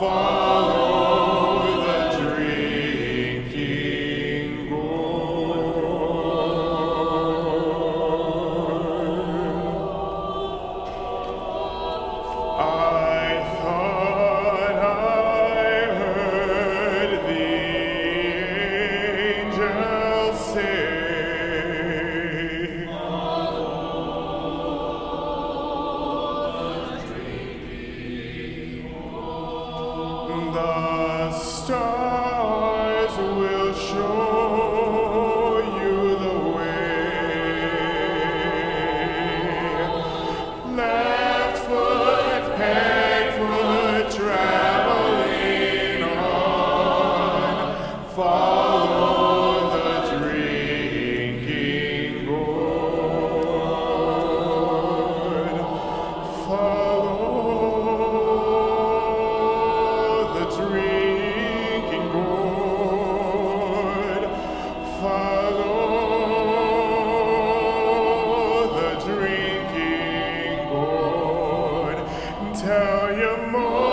Follow The stars tell you more.